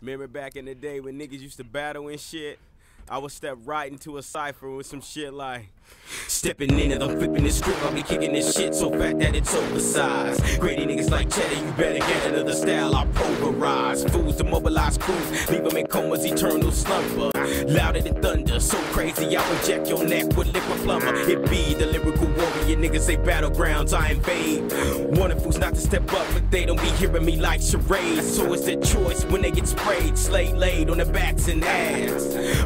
Remember back in the day when niggas used to battle and shit? I would step right into a cipher with some shit like Stepping in and I'm flipping this script, I'll be kicking this shit so fat that it's oversized. Grady niggas like cheddar, you better get another style, I pulverize. Fools to mobilize crews, leave them in comas, eternal slumber. Louder than thunder, so crazy, I'll inject your neck with liquid plumber. It be the lyrical warrior, niggas say battlegrounds, I invade. Warning fools not to step up, but they don't be hearing me like charades. So it's their choice when they get sprayed, slate laid on their backs and ass.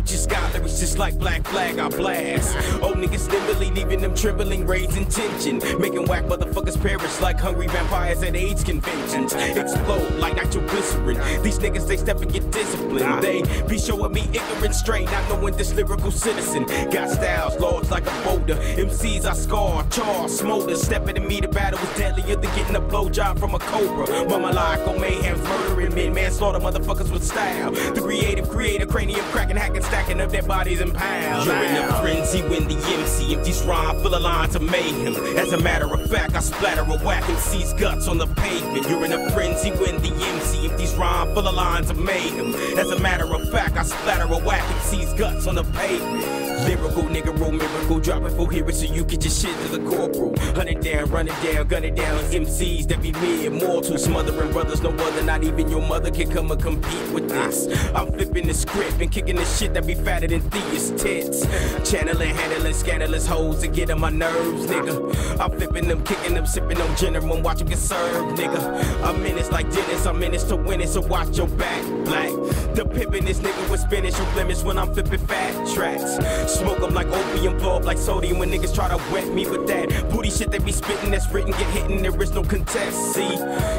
Up got lyrics just like Black Flag, I blast. Old niggas nimbly, leaving them trembling, raising tension. Making whack motherfuckers perish like hungry vampires at AIDS conventions. Explode like nitroglycerin. These niggas, they step and get disciplined. They be showing me ignorant straight, not knowing this lyrical citizen. Got styles, lords like a boulder. MCs I scar, char, smolder. Stepping to me, the battle was deadlier than getting a blowjob from a cobra. Mama on mayhem's murdering men, manslaughter motherfuckers with style. The creative, creator, cranium cracking, hacking, stacking up their bodies in piles. You're in a frenzy when the MC empties rhyme full of lines of mayhem. As a matter of fact, I splatter a whack and MC's guts on the pavement. You're in a frenzy when the MC empties rhyme full of lines of mayhem. As a matter of I splatter a whack MC's guts on the pavement. Lyrical nigga, roll miracle, drop it for here so you get your shit to the corporal. Hunt it down, run it down, gun it down. MCs that be me immortal, smothering brothers, no other, not even your mother can come and compete with this. I'm flipping the script and kicking the shit that be fatter than Thea's tits. Channeling, handling, scandalous hoes to get on my nerves, nigga. I'm flipping them, kicking them, sipping on general, watch them get served, nigga. I'm in this like Dennis, I'm in this to win it, so watch your back, black. The pimpin' this nigga with spinach or blemish when I'm flipping fat tracks. Smoke 'em like opium, blow up like sodium when niggas try to wet me with that booty shit they be spitting that's written, get hitting, there is no contest. See,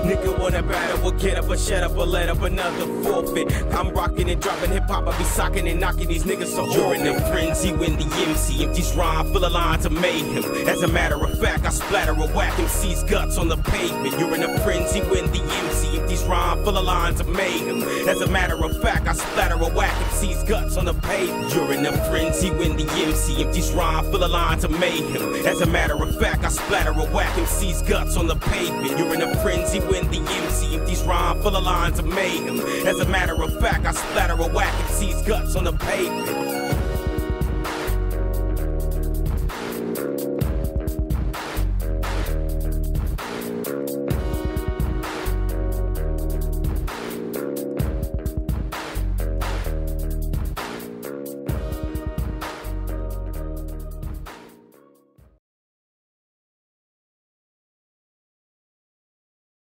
nigga wanna battle, well get up or shut up or let up another forfeit. I'm rocking and dropping hip hop, I be socking and knocking these niggas so You're in a frenzy when the MC empties rhyme full of lines of mayhem. As a matter of fact, I splatter a whack MC's guts on the pavement. You're in a frenzy when the rhyme full of lines of mayhem. As a matter of fact, I splatter a whack MC's guts on the pavement. You're in a frenzy when the MC empties rhyme full of lines of mayhem. As a matter of fact, I splatter a whack MC's guts on the pavement. You're in a frenzy when the MC empties rhyme full of lines of mayhem. As a matter of fact, I splatter a whack MC's guts on the pavement.